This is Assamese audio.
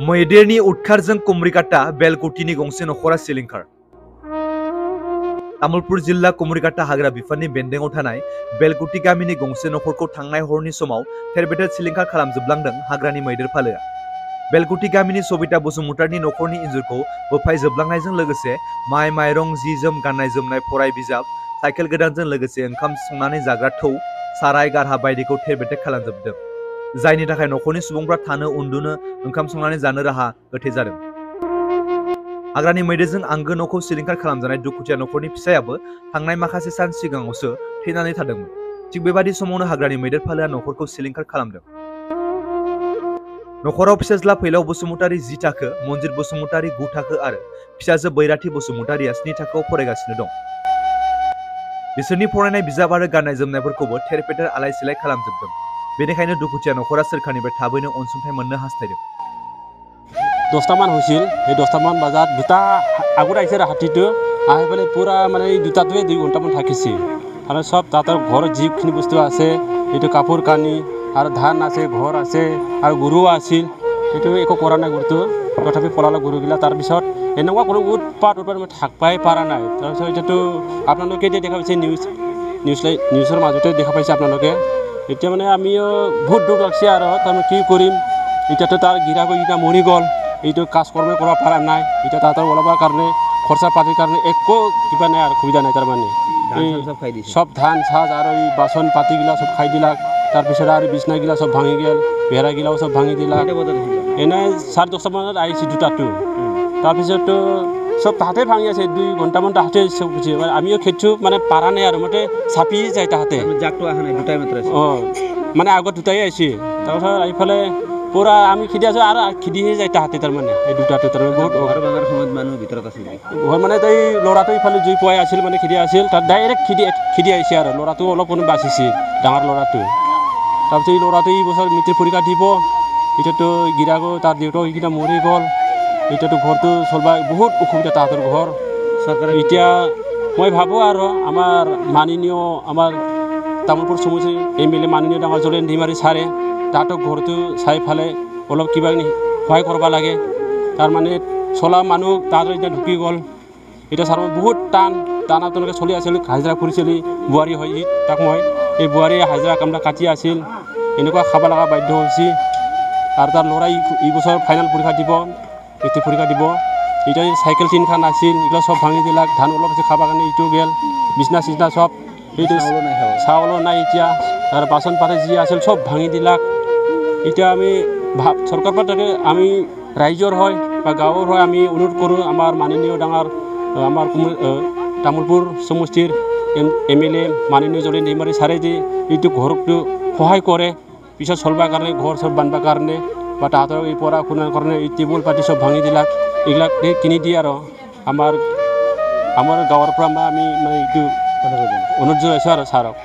मैदेरनि उदखारजों कुमरिकाटा बेलकुटिनि गंसे नखरा सिलिंखार तामुलपुर जिल्ला कुमरिकाटा हाग्रा बिफाननि बेन्दोंआव थानाय बेलकुटि गामिनि गंसे नखरखौ थांनाय हरनि समाव थेरबेथेर सिलिंखार खालामजोबलांदों हाग्रानि मैदेर फालोआ बेलकुटि गामिनि सबिता बसुमतारिनि नखरनि इन्जुरखौ बोफायजोबलांनायजों लोगोसे माइ माइरं जि जोम गाननाय जोमनाय फराय बिजाब साइकेल गोदानजों ओंखाम संनानै जाग्रा थौ साराय गारहा बायदिखौ थेरबेथेर खालामजोबदों जायनि थाखाय नखरनि सुबुंफ्रा थानो उन्दुनो ओंखाम संनानै जानो राहा गोथे जादों हाग्रानि मैदेरजों आंगो न'खौ सिलिंखार खालामजानाय दुखुथिया नखरनि फिसायाबो थांनाय माखासे सान सिगाङावसो थैनानै थादोंमोन थिग बेबादि समावनो हाग्रानि मैदेर फालोआ नखरखौ सिलिंखार खालामदों नखराव फिसाज्ला फैलाव बसुमतारी जि थाखो मन्जित बसुमतारी गु थाखो आरो फिसाजो बैराथि बसुमतारिया स्नि थाखोआव फरायगासिनो दं बिसोरनि फरायनाय बिजाब आरो गाननाय जोमनायफोरखौबो थेर फेथेर आलाय सिलाय खालामजोबदों बेनिखायनो दुखुथिया नखरा सोरखारनिफ्राय थाबैनो अनसुंथाइ मोननो हास्थायदों দহটামান হৈছিল সেই দহটামান বজাত দুটা আগত আহিছে আৰু হাতীটো আহি পেলাই পূৰা মানে এই দুটাটোৱে দুই ঘণ্টামান থাকিছে আৰু চব তাহাঁতৰ ঘৰত যিখিনি বস্তু আছে এইটো কাপোৰ কানি আৰু ধান আছে ঘৰ আছে আৰু গৰু আছিল সেইটো একো কৰা নাই গৰুটো তথাপি পলালে গৰুবিলাক তাৰপিছত এনেকুৱা কোনো উৎপাত উৎপাত মই থাকিবই পৰা নাই তাৰপিছত এতিয়াতো আপোনালোকে এতিয়া দেখা পাইছে নিউজ নিউজ লাই নিউজৰ মাজতে দেখা পাইছে আপোনালোকে এতিয়া মানে আমিও বহুত দুখ লাগছে আৰু। তাৰমানে কি কৰিম? এতিয়াতো তাৰ গিৰাকীকেইটা মৰি গ'ল এইটো কাজ কৰ্মই কৰিব পৰা নাই। এতিয়া তাহাঁতৰ ওলাবৰ কাৰণে খৰচা পাতিৰ কাৰণে একো কিবা নাই আৰু সুবিধা নাই তাৰমানে। চব খাই দিছে। চব ধান চাজ আৰু এই বাচন পাতিগিলা চব খাই দিলাক। তাৰপিছত আৰু বিচনাগিলা চব ভাঙি গ'ল বেৰাগিলাও চব ভাঙি দিলাক। কেইটা বজাত আহিলে এনে চাৰে দহটামানত আহিছে দুটাটো। তাৰপিছততো চব তাহাঁতে ভাঙি আছে দুই ঘণ্টামান তাহাঁতে চব গুচি গ'ল। আমিও খেদছোঁ মানে পাৰা নাই আৰু মতে চাপি যায় তাহাঁতে। জাকটো অহা নাই দুটাই মাত্ৰ অঁ মানে আগত দুটাই আহিছে। তাৰপিছত এইফালে পূৰা আমি খেদি আছোঁ আৰু খেদিহে যায় তাহাঁতে তাৰমানে এই দুটাটো তাৰমানে বহুত ঘৰ ভঙাৰ সময়ত মানুহ ভিতৰত আছিল ঘৰ মানে এই ল'ৰাটো ইফালে জুই পোৱাই আছিল মানে খেদি আছিল তাত ডাইৰেক্ট খেদি খেদি আহিছে আৰু। ল'ৰাটো অলপ কোনো বাচিছে ডাঙৰ ল'ৰাটো। তাৰপিছত এই ল'ৰাটো এই বছৰ মেট্ৰিক পৰীক্ষা দিব এতিয়াতো গিৰাকো তাৰ দেউতাক এইকেইটা মৰি গ'ল। এতিয়াতো ঘৰটো চলবা বহুত অসুবিধা তাহাঁতৰ ঘৰ। চৰকাৰে এতিয়া মই ভাবোঁ আৰু আমাৰ মাননীয় আমাৰ তামোলপুৰ চমুচি এম এল এ মাননীয় ডাঙৰ জলেন ধিমাৰী ছাৰে তাহাঁতক ঘৰটো চাই ফালে অলপ কিবা সহায় কৰিব লাগে। তাৰমানে চলা মানুহ তাহাঁতৰ এতিয়া ঢুকি গ'ল। এতিয়া ছাৰ বহুত টান টানা তেনেকৈ চলি আছিল হাজিৰা কৰিছিল বোৱাৰী হয় তাক মই এই বোৱাৰীয়ে হাজিৰা কামটা কাটি আছিল। এনেকুৱা খাব লগা বাধ্য হৈছে। আৰু তাৰ ল'ৰাই ই- এই বছৰ ফাইনেল পৰীক্ষা দিব। মেট্ৰিক পৰীক্ষা দিব। এতিয়া চাইকেল তিনিখন আছিল এইগিলা চব ভাঙি দিলাক ধান অলপ আছে খাবৰ কাৰণে এইটো গেল বিচনা চিচনা চব সেইটো চাউলো নাই এতিয়া আৰু বাচন পাতি যি আছিল চব ভাঙি দিলাক। এতিয়া আমি ভাব চৰকাৰ পৰা তাকে আমি ৰাইজৰ হয় বা গাঁৱৰ হয় আমি অনুৰোধ কৰোঁ আমাৰ মাননীয় ডাঙৰ আমাৰ কুম- আহ, তামোলপুৰ সমষ্টিৰ এম এল এ মাননীয় জলেন ডিমাৰী ছাৰে যে এইটো ঘৰটো সহায় কৰে পিছত চলবাৰ কাৰণে ঘৰ চব বান্ধিবৰ কাৰণে। বা তাহাঁতৰ এই পঢ়া শুনাৰ কাৰণে এই টেবুল পাতি চব ভাঙি দিলাক এইবিলাক কিনি দিয়ে আৰু। আমাৰ আমাৰ গাঁৱৰ পৰা মই আমি মানে এইটো অনুৰোধ জনাইছোঁ আৰু ছাৰক।